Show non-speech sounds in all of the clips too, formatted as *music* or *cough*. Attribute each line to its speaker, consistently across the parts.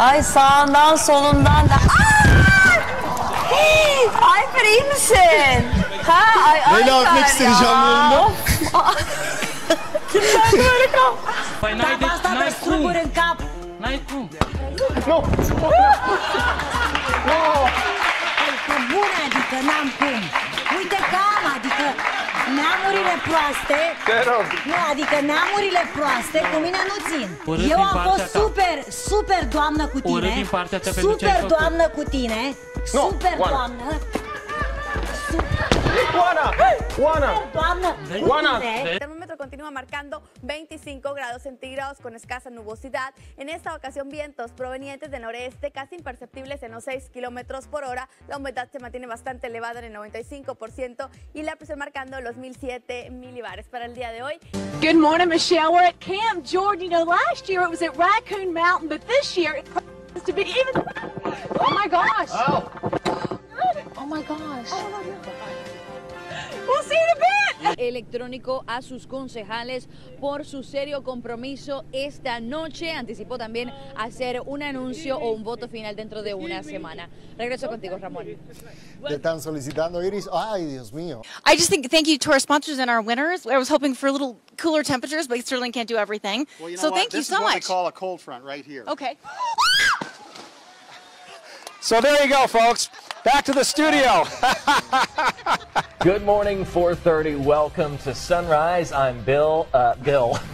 Speaker 1: Ay sağından solundan da. Ayfer iyi misin? Ha, ay, Böyle
Speaker 2: atmak istedi canlı *laughs*
Speaker 1: Kimden böyle kal?
Speaker 3: Tabasta da strubur în cap. N-ai cum. Nu.
Speaker 4: Pe bune. Uite că neamurile proaste...
Speaker 5: Te rog.
Speaker 4: Nu, adică neamurile proaste cu mine nu țin.
Speaker 3: Urât
Speaker 4: Eu
Speaker 3: din
Speaker 4: am
Speaker 3: partea
Speaker 4: fost
Speaker 3: ta.
Speaker 4: super, super doamnă cu tine.
Speaker 3: Urât din partea ta pentru ce ai
Speaker 4: Super
Speaker 3: făcut.
Speaker 4: doamnă cu tine.
Speaker 5: Nu,
Speaker 4: Super
Speaker 5: Oana.
Speaker 4: doamnă.
Speaker 5: Oana! Oana!
Speaker 4: Doamnă cu
Speaker 5: Juana.
Speaker 4: tine.
Speaker 6: El termómetro continúa marcando 25 grados centígrados con escasa nubosidad. En esta ocasión vientos provenientes del noreste casi imperceptibles en los 6 kilómetros por hora. La humedad se mantiene bastante elevada en el 95% y la presión marcando los 1007 milibares. Para el día de hoy,
Speaker 7: Good morning, Michelle. We're at Camp Jordan. You know, last year it was at Raccoon Mountain, but this year it promises to be even. Oh my gosh! *gasps* Oh my gosh! We'll see you in a bit.
Speaker 8: Electrónico a sus concejales por su serio compromiso esta noche. Anticipó también hacer un anuncio o un voto final dentro de una semana. Regreso contigo, Ramón.
Speaker 2: Te están solicitando, Iris. Ay, Dios mío.
Speaker 9: I just think thank you to our sponsors and our winners. I was hoping for a little cooler temperatures, but Sterling can't do everything.
Speaker 10: Well, you know
Speaker 9: so
Speaker 10: what?
Speaker 9: thank you
Speaker 10: this
Speaker 9: so
Speaker 10: is what
Speaker 9: much.
Speaker 10: call a cold front right here.
Speaker 9: Okay.
Speaker 5: So there you go, folks. Back to the studio. *laughs*
Speaker 11: Good morning, 4:30. Welcome to Sunrise. I'm Bill. Uh, Bill. *laughs*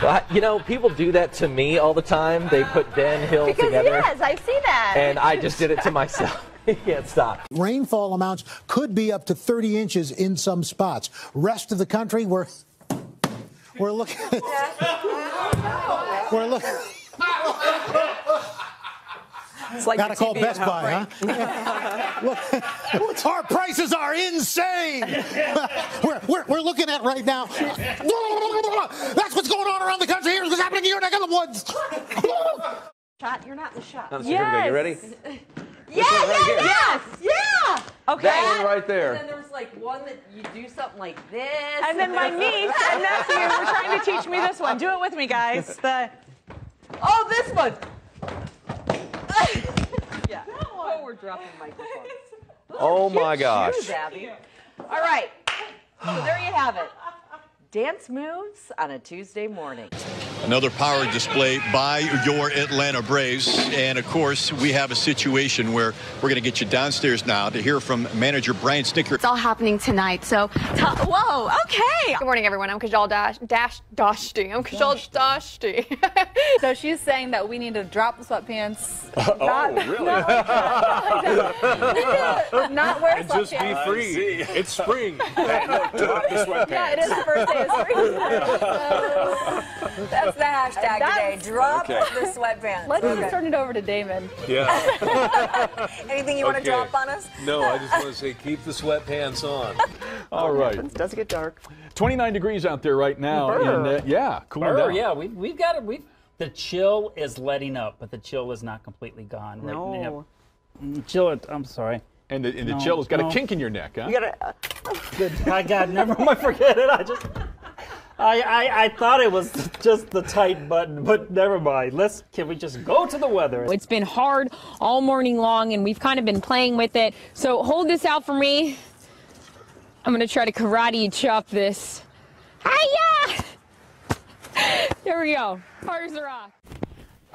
Speaker 11: Well, I- you know, people do that to me all the time. They put Ben Hill
Speaker 1: Because
Speaker 11: together,
Speaker 1: yes, I see that.
Speaker 11: and I just did it to myself. *laughs* can't stop.
Speaker 12: Rainfall amounts could be up to 30 inches in some spots. Rest of the country, we're we're looking *laughs* we're looking.
Speaker 1: It's like
Speaker 12: Gotta call
Speaker 1: TV
Speaker 12: Best
Speaker 1: at
Speaker 12: Buy, huh? *laughs* Look, our prices are insane. *laughs* we're, we're, we're looking at right now. That's what's going on around the country. Here's what's happening in your neck of the woods. *laughs*
Speaker 1: Shot, you're not in the shot.
Speaker 11: Now, so here we go. You ready?
Speaker 1: Yeah,
Speaker 11: right here.
Speaker 1: yes, yeah. Okay.
Speaker 11: That one right there.
Speaker 1: And then there's like one that you do something like this.
Speaker 7: And then my niece and nephew were trying to teach me this one. Do it with me, guys. The
Speaker 1: Oh, this one. yeah. Oh, we're dropping *laughs* microphones.
Speaker 11: Oh my gosh.
Speaker 1: Shoes, Abby. All right. So there you have it. Dance moves on a Tuesday morning.
Speaker 13: Another power display by your Atlanta Braves. And of course, we have a situation where we're going to get you downstairs now to hear from manager Brian Snitker.
Speaker 14: It's all happening tonight. So, t- whoa, okay. Good morning, everyone. I'm Kajal Dash, Dash Doshti. I'm Kajal Doshti. *laughs*
Speaker 15: So she's saying that we need to drop the sweatpants. *laughs*
Speaker 5: oh,
Speaker 15: not,
Speaker 5: really? *laughs*
Speaker 15: Not, not wear
Speaker 5: and just be
Speaker 15: sweatpants.
Speaker 5: free. It's spring. Drop the sweatpants.
Speaker 15: Yeah, it is the first day of spring.
Speaker 1: That's the hashtag today.
Speaker 15: That's-
Speaker 1: Drop
Speaker 5: Okay.
Speaker 1: the sweatpants.
Speaker 15: Let's
Speaker 1: Okay.
Speaker 15: just turn it over to Damon.
Speaker 5: Yeah. *laughs*
Speaker 1: Anything you want to drop on us?
Speaker 5: No, I just want to say keep the sweatpants on. *laughs* All right.
Speaker 1: It does get dark.
Speaker 5: 29 degrees out there right now.
Speaker 3: Brr.
Speaker 5: And, uh, yeah, cooling
Speaker 3: Brr,
Speaker 5: down.
Speaker 3: yeah, we, we've got it. We've, the chill is letting up, but the chill is not completely gone. Right
Speaker 1: No.
Speaker 3: now. Mm, Chill. it- I'm sorry.
Speaker 5: And the, and the
Speaker 3: No,
Speaker 5: chill has got
Speaker 3: no.
Speaker 5: a kink in your neck, huh?
Speaker 1: You gotta.
Speaker 3: Good. My God, never mind. *laughs* Forget it. I just. I, I, I thought it was just the tight button, but never mind. Let's can we just go to the weather?
Speaker 16: It's been hard all morning long, and we've kind of been playing with it. So hold this out for me. I'm gonna try to karate chop this. Hiya! *laughs* There we go. Cars are off.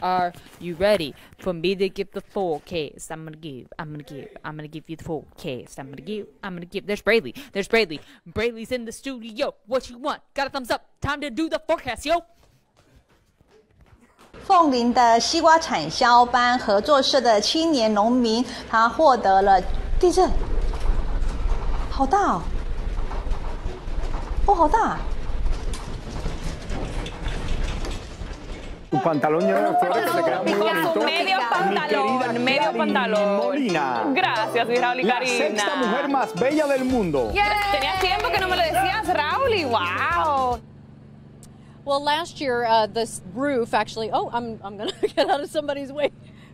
Speaker 8: Are you ready for me to give the forecast? I'm gonna give. I'm gonna give. I'm gonna give you the forecast. I'm gonna give. I'm gonna give. There's Brayley. There's Brayley. Brayley's in the studio. What you want? Got a thumbs up. Time to do the forecast, yo.
Speaker 17: 凤林的西瓜产销班合作社的青年农民，他获得了地震，好大哦！哦，好大！
Speaker 18: Tu pantalón lleno de flores que te queda muy bonito.
Speaker 16: Medio
Speaker 18: Mi
Speaker 16: pantalón, medio pantalón.
Speaker 18: Molina.
Speaker 16: Gracias, mi Raúl y
Speaker 18: La
Speaker 16: Karina.
Speaker 18: sexta mujer más bella del mundo.
Speaker 16: Tenía tiempo que no me lo decías, Raúl, y wow.
Speaker 19: Well, last year, uh, this roof actually. Oh, I'm, I'm going *laughs* to get out of somebody's way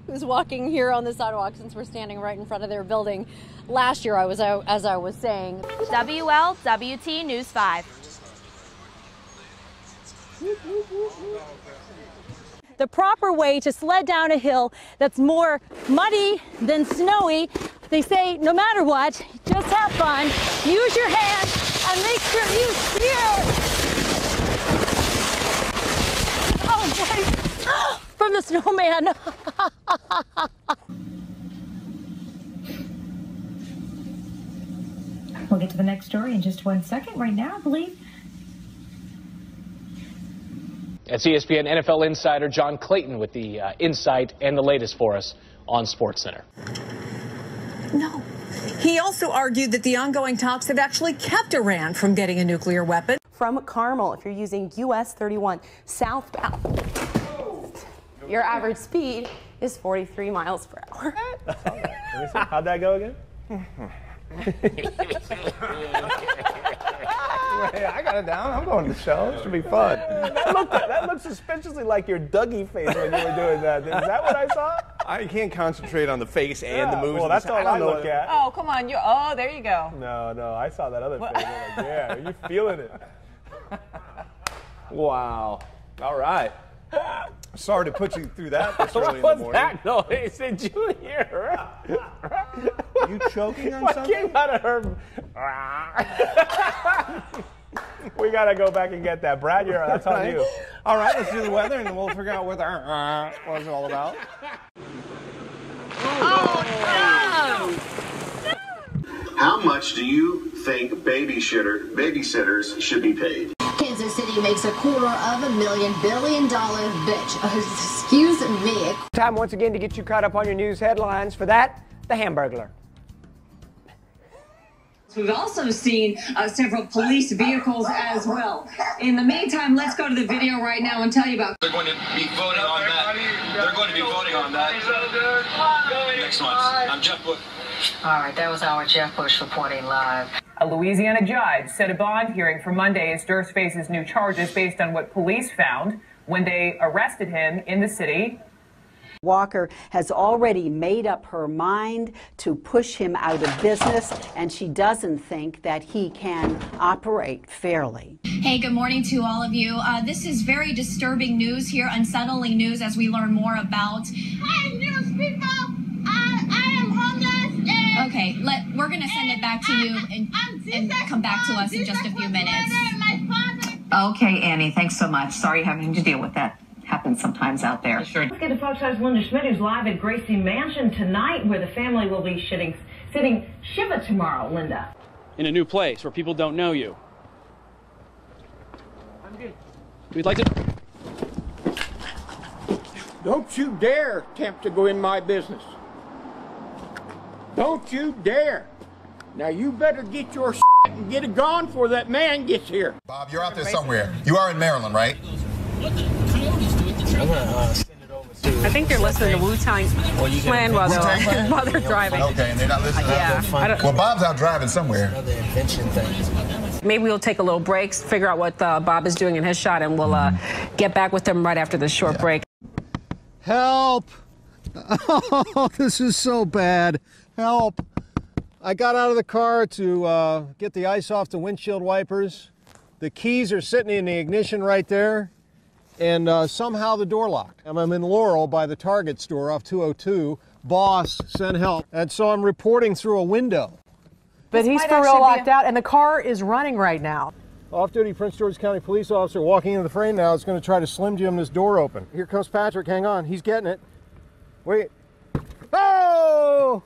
Speaker 19: who's walking here on the sidewalk since we're standing right in front of their building. Last year, I was, out, as I was saying.
Speaker 14: WLWT News 5.
Speaker 20: The proper way to sled down a hill that's more muddy than snowy. They say no matter what, just have fun, use your hands, and make sure you steer. *laughs* Oh boy, *gasps* from the snowman. *laughs*
Speaker 21: We'll get to the next story in just one second. Right now, I believe
Speaker 22: It's E ESPN NFL insider John Clayton with the uh, insight and the latest for us on SportsCenter.
Speaker 23: No. He also argued that the ongoing talks have actually kept Iran from getting a nuclear weapon.
Speaker 24: From Carmel, if you're using US 31 southbound, your average speed is 43 miles per hour.
Speaker 25: How'd that go again? *laughs* Wait, I got it down. I'm going to the show. It should be fun. That looked, that looked suspiciously like your Dougie face when you were doing that. Is that what I saw?
Speaker 26: I can't concentrate on the face and
Speaker 25: Yeah,
Speaker 26: the moves.
Speaker 25: well, that's all
Speaker 26: don't
Speaker 25: I look at.
Speaker 27: Oh, come on. You oh, there you go.
Speaker 25: No, no, I saw that other thing. Like, yeah, are you feeling it?
Speaker 26: Wow. All right. Sorry to put you through that *laughs* this
Speaker 25: What
Speaker 26: early in the
Speaker 25: was
Speaker 26: morning.
Speaker 25: that noise? Did you hear?
Speaker 26: you choking on
Speaker 25: what
Speaker 26: something?
Speaker 25: came out of her? *laughs* we gotta go back and get that, Brad. You're, that's on
Speaker 26: Right.
Speaker 25: you.
Speaker 26: All right, let's do the weather and then we'll figure out what the uh, was all about. Oh, no. No.
Speaker 28: How much do you think babysitter babysitters should be paid?
Speaker 29: Kansas City makes a quarter of a million billion dollar bitch. Excuse me.
Speaker 18: Time once again to get you caught up on your news headlines. For that, the Hamburglar.
Speaker 30: We've also seen uh, several police vehicles as well. In the meantime, let's go to the video right now and tell you about.
Speaker 31: They're going to be voting on that. They're going to be voting on that next month. I'm Jeff Bush.
Speaker 32: All right, that was our Jeff Bush reporting live.
Speaker 33: A Louisiana judge set a bond hearing for Monday as Durst faces new charges based on what police found when they arrested him in the city.
Speaker 34: Walker has already made up her mind to push him out of business, and she doesn't think that he can operate fairly.
Speaker 19: Hey, good morning to all of you. Uh, this is very disturbing news here, unsettling news as we learn more about. Hi, news people. I, I am homeless. And okay, let we're gonna send it back to you and, and come back to us in just a few minutes.
Speaker 32: Okay, Annie, thanks so much. Sorry having to deal with that. Happens sometimes out there. Sure.
Speaker 21: Let's get to Fox 5's Linda Schmidt, who's live at Gracie Mansion tonight, where the family will be sitting, sitting Shiva tomorrow. Linda.
Speaker 35: in a new place where people don't know you. I'm good. We'd like to.
Speaker 18: Don't you dare attempt to go in my business. Don't you dare. Now you better get your and get it gone before that man gets here.
Speaker 36: Bob, you're out there somewhere. You are in Maryland, right?
Speaker 5: I think they're listening to Wu Tang Clan while
Speaker 36: Wu-Tang
Speaker 5: they're, *laughs* while they're driving.
Speaker 36: Okay, and they're not listening.
Speaker 5: Yeah. I
Speaker 36: Well, Bob's out driving somewhere.
Speaker 5: Maybe we'll take a little break, figure out what uh, Bob is doing in his shot, and we'll uh, get back with them right after this short break.
Speaker 10: Help! *laughs* Oh, this is so bad. Help! I got out of the car to uh, get the ice off the windshield wipers. The keys are sitting in the ignition right there, and uh, somehow the door locked. I'm I'm in Laurel by the Target store off 202. Boss, send help. And so I'm reporting through a window.
Speaker 37: But he's for real locked out, and the car is running right now.
Speaker 10: Off-duty Prince George County police officer walking into the frame now is going to try to slim jim this door open. Here comes Patrick. Hang on, he's getting it. Wait. Oh!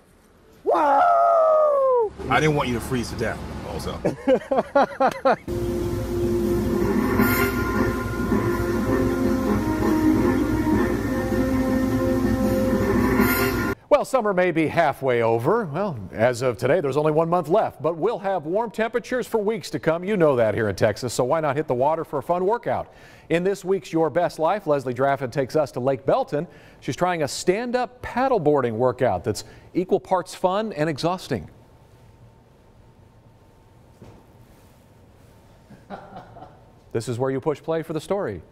Speaker 10: Whoa!
Speaker 26: I didn't want you to freeze to death, also. *laughs*
Speaker 5: Well, summer may be halfway over. Well, as of today, there's only one month left, but we'll have warm temperatures for weeks to come. You know that here in Texas, so why not hit the water for a fun workout? In this week's Your Best Life, Leslie Draffin takes us to Lake Belton. She's trying a stand-up paddleboarding workout that's equal parts fun and exhausting. This is where you push play for the story. *laughs*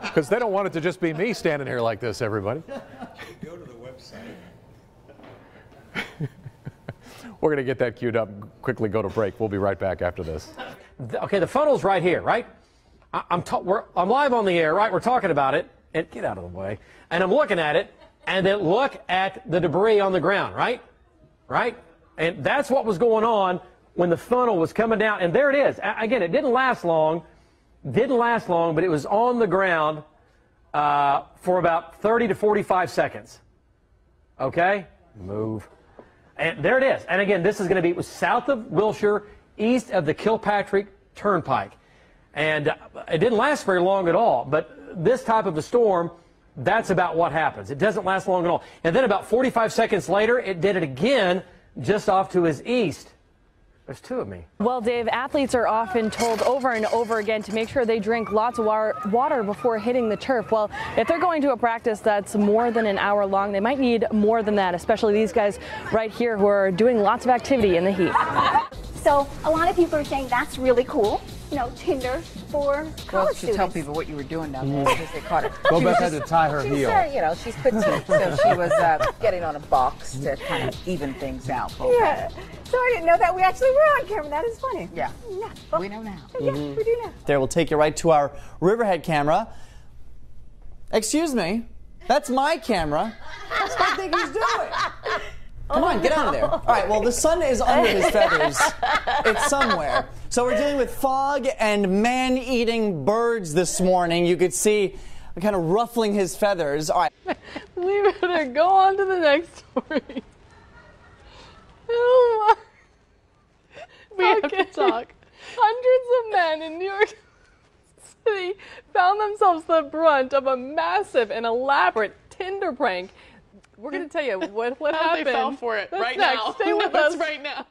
Speaker 5: Because they don't want it to just be me standing here like this, everybody.
Speaker 26: Go to the website.
Speaker 5: We're going to get that queued up. Quickly go to break. We'll be right back after this.
Speaker 18: Okay, the funnel's right here, right?
Speaker 38: I, we're, I'm live on the air, right? We're talking about it, and get out of the way. And I'm looking at it, and then look at the debris on the ground, right? Right? And that's what was going on when the funnel was coming down. And there it is. A- again, it didn't last long, didn't last long, but it was on the ground uh, for about 30 to 45 seconds. Okay? Move. And there it is. And again, this is going to be south of Wilshire, east of the Kilpatrick Turnpike. And uh, it didn't last very long at all. But this type of a storm, that's about what happens. It doesn't last long at all. And then about 45 seconds later, it did it again just off to his east. There's two of me.
Speaker 15: Well, Dave, athletes are often told over and over again to make sure they drink lots of water before hitting the turf. Well, if they're going to a practice that's more than an hour long, they might need more than that, especially these guys right here who are doing lots of activity in the heat.
Speaker 39: So a lot of people are saying that's really cool. You know, Tinder for
Speaker 1: Well,
Speaker 39: college
Speaker 1: to tell people what you were doing down there because they caught her.
Speaker 25: Go
Speaker 1: She
Speaker 25: back
Speaker 1: was
Speaker 25: had to tie her
Speaker 1: she's,
Speaker 25: heel.
Speaker 1: uh, you know, she's petite, so she was uh, getting on a box to kind of even things out.
Speaker 39: Yeah. So I didn't know that we actually were on camera. That is funny.
Speaker 1: Yeah.
Speaker 39: Yeah.
Speaker 1: We know now.
Speaker 39: Yeah,
Speaker 2: Mhm.
Speaker 39: we do now.
Speaker 2: There, we'll take you right to our Riverhead camera. Excuse me, that's my camera. What do you think he's doing? *laughs* Come on, oh, get out of there. All right, well, the sun is under his feathers. It's somewhere. So we're dealing with fog and man eating birds this morning. You could see kind of ruffling his feathers. All right. *laughs*
Speaker 40: We better go on to the next story. *laughs* Oh my. We have to talk. Hundreds of men in New York *laughs* City found themselves the brunt of a massive and elaborate Tinder prank. We're going to tell you what, what
Speaker 41: How they
Speaker 2: happened.
Speaker 41: fell for it
Speaker 2: That's
Speaker 41: right
Speaker 2: next.
Speaker 41: now.
Speaker 2: Stay with *laughs* us
Speaker 41: right now.